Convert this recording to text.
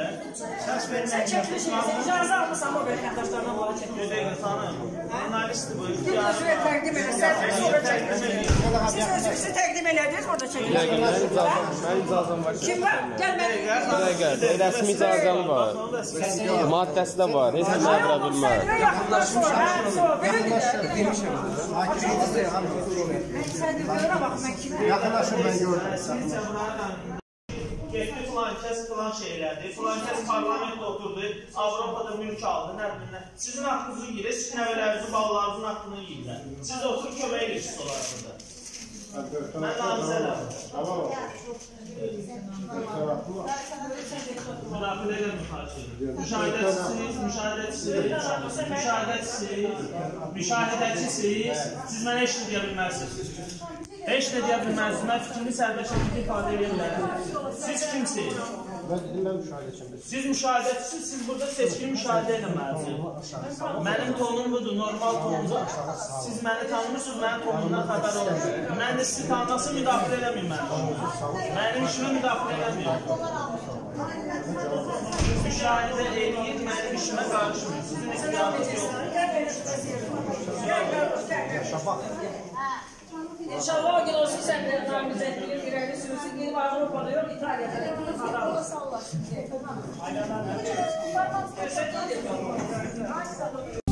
Çəkiliş edirsən, icazə almısan o vətəndaşlardan bunlara çəkiliş. Ödəyin xanım, jurnalistdir bu. Siz özünü təqdim eləsəz, sonra çəkiliş Siz özünüzü təqdim elədiniz, orada çəkiliş Mən icazəm, mən var. Kim var? Gəl mən. Dəqiqə, rəsmi icazəm var. Maddəsi də var. Heç kim vura bilməz. Sənə yaxınlaşma, hə, sonra belə bir Sən görə bax mən kimə? Yaxınlaşın ben gördüm. Getdi filan kəs filan şeylədi, filan kəs parlamentdə oturdu, Avropada mülk aldı, nə bilim nə. Sizin haqqınızı yeyir, sizin nəvələrinizin, balalarınızın haqqını yeyirlər. Siz oturub kömək edirsiniz onlar burada. Mən namizədəm. Müdaxilə edin xahiş edirəm. Müşahidəçisiniz, müşahidəçisiniz, müşahidəçisiniz, müşahidəçisiniz. Siz mənə heç nə deyə bilməzsiniz. Heç nə deyə bilməzsiniz. Mən fikrimi sərbəstliklə ifadə edə bilərəm. Siz kimsiniz? Ben müşahede için. Siz müşahidəçisiniz, siz burada seçkili müşahidə etməlisiniz. Mənim tonum budur, normal tonumdur. Siz məni tanımırsınız, mənim tonumdan xəbər olmur. Mən də sizi tanıması müdaxilə eləməyim mənim. Mənim işimə müdaxilə eləməyin. Siz müşahidə eləyin, mənim işimə qarışmayın. Sizin ixtiyarınız yoxdur. İnşallah o gün olsun sən də namizədliyin irəli sürüsün. Gedib Avropada yox, İtaliyada. Aynen.